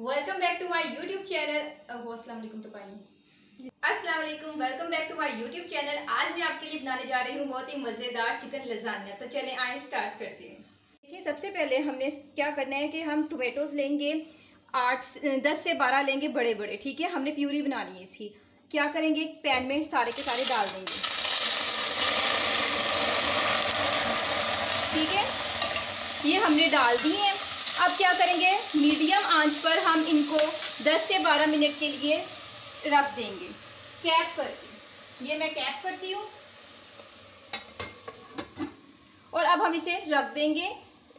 Welcome back to my YouTube channel अस्सलाम वालेकुम तो पानी। अस्सलाम वालेकुम welcome back to my YouTube channel आज मैं आपके लिए बनाने जा रही हूँ बहुत ही मज़ेदार चिकन लजानिया तो चलें, आए स्टार्ट करते हैं। देखिए, सबसे पहले हमने क्या करना है कि हम टोमेटोज़ लेंगे, आठ दस से बारह लेंगे बड़े बड़े ठीक है? हमने प्यूरी बना ली है इसकी। क्या करेंगे? पैन में सारे के सारे डाल देंगे। ठीक है? ये हमने डाल दिए हैं। अब क्या करेंगे? मीडियम आँच पर हम इनको 10 से 12 मिनट के लिए रख देंगे। कैप करके। ये मैं कैप करती हूँ। और अब हम इसे रख देंगे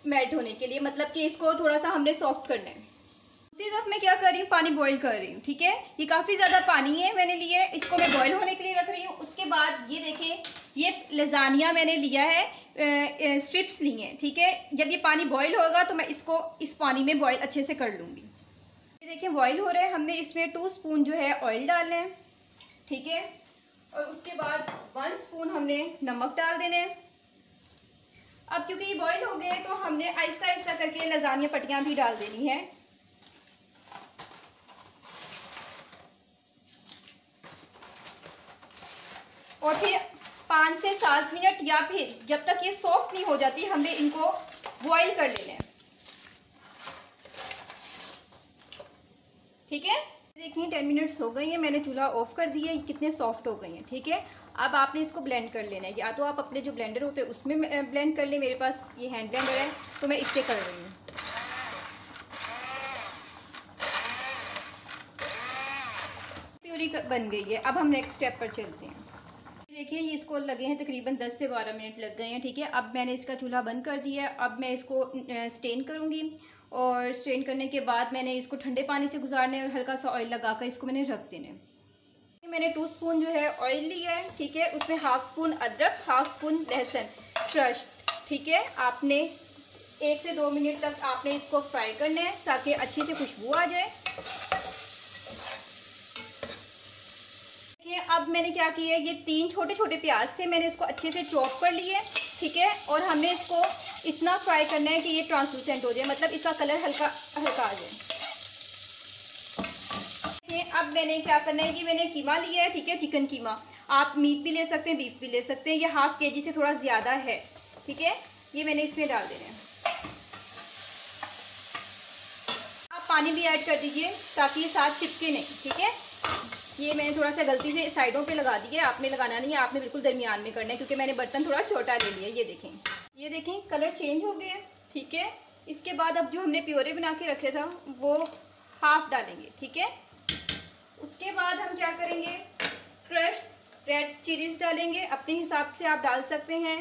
मेल्ट होने के लिए। मतलब कि इसको थोड़ा सा हमने सॉफ्ट करना है। दूसरी तरफ़ मैं क्या कर रही हूँ? पानी बॉईल कर रही हूँ, ठीक है? ये काफ़ी ज़्यादा पानी है मैंने लिए। इसको मैं बॉईल होने के लिए रख रही हूँ। उसके बाद ये देखें, ये लजानिया मैंने लिया है। स्ट्रिप्स ली हैं ठीक है? जब ये पानी बॉईल होगा तो मैं इसको इस पानी में बॉईल अच्छे से कर लूँगी। ये देखें बॉईल हो रहा है। हमने इसमें टू स्पून जो है ऑयल डालना है, ठीक है? और उसके बाद वन स्पून हमने नमक डाल देना है। अब क्योंकि ये बॉईल हो गए तो हमने आहिस्ता आहिस्ता करके लजानिया पट्टियाँ भी डाल देनी है। और फिर पाँच से सात मिनट या फिर जब तक ये सॉफ्ट नहीं हो जाती, हमें इनको बॉईल कर लेना है। ठीक है? देखिए टेन मिनट्स हो गई हैं, मैंने चूल्हा ऑफ़ कर दिया है कितने सॉफ्ट हो गई हैं, ठीक है? अब आपने इसको ब्लेंड कर लेना है। या तो आप अपने जो ब्लेंडर होते हैं, उसमें ब्लेंड कर ले, मेरे पास ये हैंड ब्लेंडर है तो मैं इससे कर रही हूँ। प्यूरी बन गई है। अब हम नेक्स्ट स्टेप पर चलते हैं। देखिए ये इसको लगे हैं तकरीबन 10 से 12 मिनट लग गए हैं, ठीक है? अब मैंने इसका चूल्हा बंद कर दिया है। अब मैं इसको स्टेन करूँगी और स्टेन करने के बाद मैंने इसको ठंडे पानी से गुजारने और हल्का सा ऑयल लगा कर इसको मैंने रख देना मैंने टू स्पून जो है ऑयल लिया है, ठीक है? उसमें हाफ़ स्पून अदरक हाफ़ स्पून लहसुन क्रश ठीक है? आपने एक से दो मिनट तक आपने इसको फ्राई करना है ताकि अच्छी से खुशबू आ जाए। देखिए, अब मैंने क्या किया, ये तीन छोटे छोटे प्याज थे, मैंने इसको अच्छे से चॉप कर लिए, ठीक है? और हमने इसको इतना फ्राई करना है कि ये ट्रांसलूसेंट हो जाए मतलब इसका कलर हल्का हल्का आ जाए। अब मैंने क्या करना है कि मैंने कीमा लिया है, ठीक है? चिकन कीमा। आप मीट भी ले सकते हैं, बीफ भी ले सकते हैं, ये हाफ़ के जी से थोड़ा ज़्यादा है, ठीक है? ये मैंने इसमें डाल देना है। आप पानी भी ऐड कर दीजिए, ताकि ये साथ चिपके नहीं, ठीक है? ये मैंने थोड़ा सा गलती से साइडों पे लगा दी दिया आपने लगाना नहीं है आपने बिल्कुल दरमियान में करना है, क्योंकि मैंने बर्तन थोड़ा छोटा ले लिया ये देखें। ये देखें, कलर चेंज हो गया ठीक है? इसके बाद अब जो हमने प्योरे बना के रखे था, वो हाफ़ डालेंगे, ठीक है? उसके बाद हम क्या करेंगे? क्रश रेड चिलीज डालेंगे, अपने हिसाब से आप डाल सकते हैं।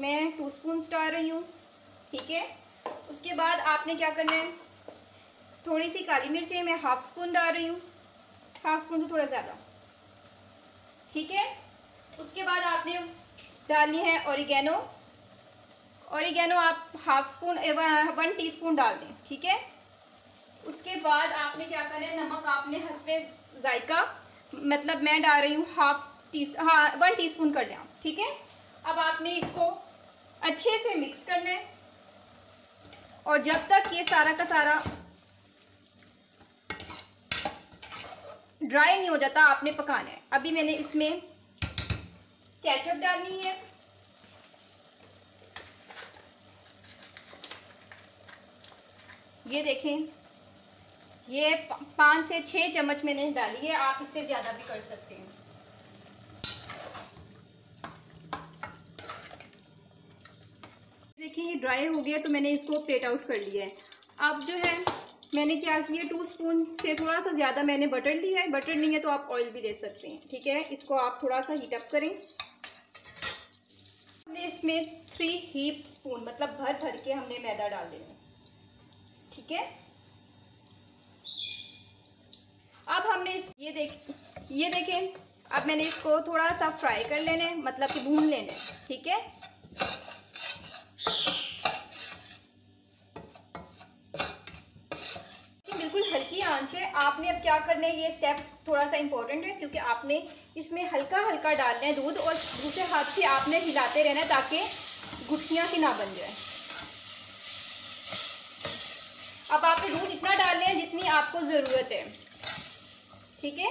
मैं टू स्पून डाल रही हूँ, ठीक है? उसके बाद आपने क्या करना है? थोड़ी सी काली मिर्चें मैं हाफ़ स्पून डाल रही हूँ। हाफ़ स्पून से थोड़ा ज़्यादा? ठीक है? उसके बाद आपने डालनी है ओरिगेनो ओरिगेनो आप हाफ़ स्पून वन टीस्पून डाल दें, ठीक है? उसके बाद आपने क्या करना है, नमक आपने हंसपे जायका मतलब मैं डाल रही हूँ हाफ़ टी हाँ वन टीस्पून कर दें ठीक है? अब आपने इसको अच्छे से मिक्स करना है। और जब तक ये सारा का सारा ड्राई नहीं हो जाता, आपने पकाना है। अभी मैंने इसमें कैचअप डालनी है। ये देखें, ये पाँच से छः चम्मच मैंने डाली है, आप इससे ज़्यादा भी कर सकते हैं। देखिए ये ड्राई हो गया तो मैंने इसको प्लेट आउट कर लिया है। अब जो है मैंने क्या किया टू स्पून से थोड़ा सा ज़्यादा मैंने बटर लिया है। बटर नहीं है तो आप ऑयल भी ले सकते हैं, ठीक है? इसको आप थोड़ा सा हीट अप करें। हमने इसमें थ्री हीप स्पून मतलब भर भर के हमने मैदा डाल देना ठीक है? अब हमने इस, ये देख, ये देखें, अब मैंने इसको थोड़ा सा फ्राई कर लेने मतलब कि भून लेने ठीक है हल्की आँच है आपने अब क्या करना है, ये स्टेप थोड़ा सा इंपॉर्टेंट है क्योंकि आपने इसमें हल्का हल्का डालना है दूध और दूसरे हाथ से आपने हिलाते रहना है ताकि गुठियाँ सी ना बन जाए। अब आपने दूध इतना डालने हैं जितनी आपको ज़रूरत है। ठीक है?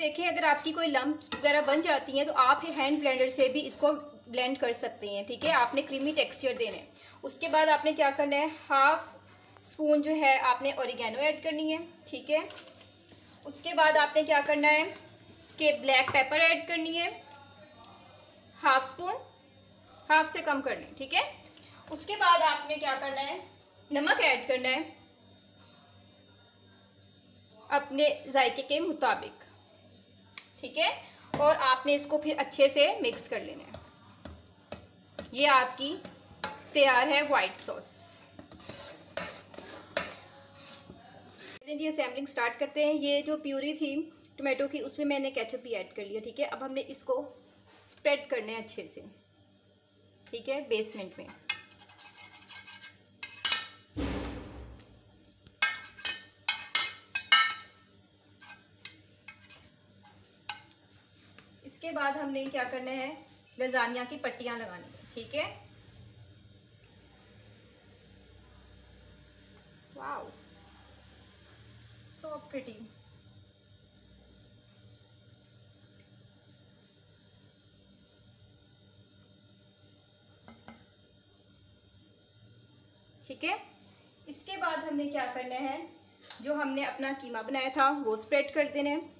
देखें अगर आपकी कोई लम्ब वगैरह बन जाती हैं तो आप हैंड ब्लेंडर से भी इसको ब्लेंड कर सकते हैं, ठीक है? आपने क्रीमी टेक्सचर देने उसके बाद आपने क्या करना है? हाफ़ स्पून जो है आपने ओरिगेनो ऐड करनी है, ठीक है? उसके बाद आपने क्या करना है? कि ब्लैक पेपर ऐड करनी है। हाफ़ स्पून हाफ़ से कम करनी ठीक है? उसके बाद आपने क्या करना है? नमक ऐड करना है। अपने जायके के मुताबिक, ठीक है? और आपने इसको फिर अच्छे से मिक्स कर लेना है। ये आपकी तैयार है वाइट सॉस जी असेंबलिंग स्टार्ट करते हैं। ये जो प्यूरी थी टोमेटो की, उसमें मैंने केचप भी ऐड कर लिया, ठीक है? अब हमने इसको स्प्रेड करने हैं अच्छे से, ठीक है? बेसमेंट में। इसके बाद हमने क्या करना है? लजानिया की पट्टियाँ लगानी। ठीक है? वाओ सो प्रिटी ठीक है? इसके बाद हमने क्या करना है? जो हमने अपना कीमा बनाया था, वो स्प्रेड कर देना है।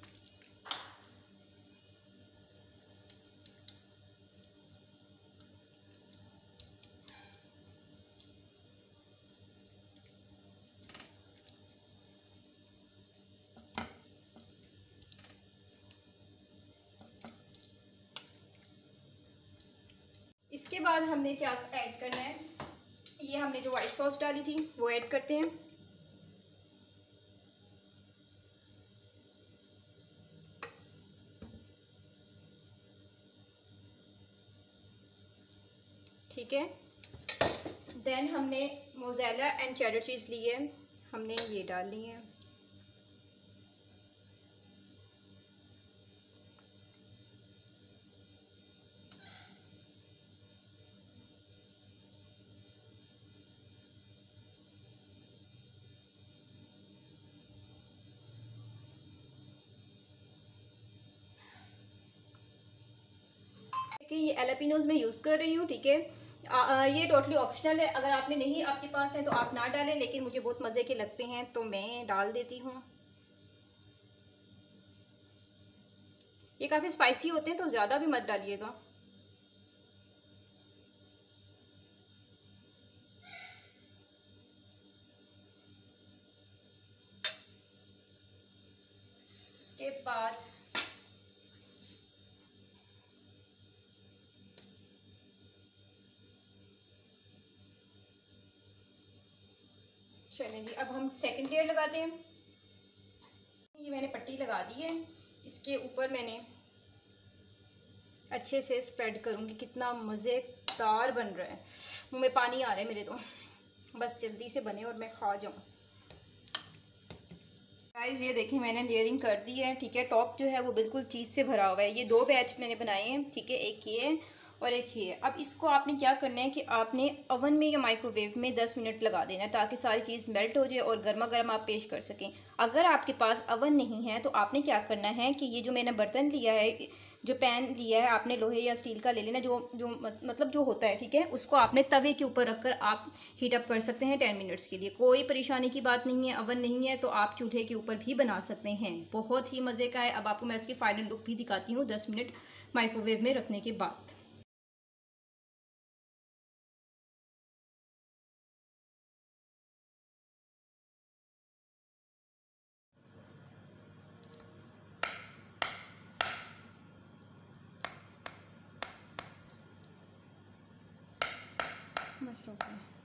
बाद हमने क्या ऐड करना है? ये हमने जो वाइट सॉस डाली थी, वो ऐड करते हैं। ठीक है? देन हमने मोज़ेला एंड चेडर चीज़ ली है। हमने ये डाल ली है। कि ये एलापिनोज में यूज़ कर रही हूँ, ठीक है? ये टोटली ऑप्शनल है। अगर आपने नहीं आपके पास है तो आप ना डालें, लेकिन मुझे बहुत मज़े के लगते हैं तो मैं डाल देती हूँ। ये काफ़ी स्पाइसी होते हैं तो ज़्यादा भी मत डालिएगा। उसके बाद चलें जी, अब हम सेकंड लेयर लगाते हैं। ये मैंने पट्टी लगा दी है। इसके ऊपर मैंने अच्छे से स्प्रेड करूँगी कितना मज़ेदार बन रहा है। मुँह में पानी आ रहा है मेरे तो। बस जल्दी से बने और मैं खा जाऊँ। गाइस ये देखिए, मैंने लेयरिंग कर दी है, ठीक है? टॉप जो है वो बिल्कुल चीज़ से भरा हुआ है। ये दो बैच मैंने बनाए हैं, ठीक है? एक ये और एक ये अब इसको आपने क्या करना है कि आपने ओवन में या माइक्रोवेव में 10 मिनट लगा देना है ताकि सारी चीज़ मेल्ट हो जाए और गर्मा गर्म आप पेश कर सकें। अगर आपके पास ओवन नहीं है तो आपने क्या करना है कि ये जो मैंने बर्तन लिया है, जो पैन लिया है, आपने लोहे या स्टील का ले लेना, जो जो मतलब जो होता है, ठीक है? उसको आपने तवे के ऊपर रखकर आप हीट अप कर सकते हैं टेन मिनट्स के लिए। कोई परेशानी की बात नहीं है अवन नहीं है तो आप चूल्हे के ऊपर भी बना सकते हैं। बहुत ही मज़े का है। अब आपको मैं इसकी फाइनल लुक भी दिखाती हूँ दस मिनट माइक्रोवेव में रखने के बाद। होता है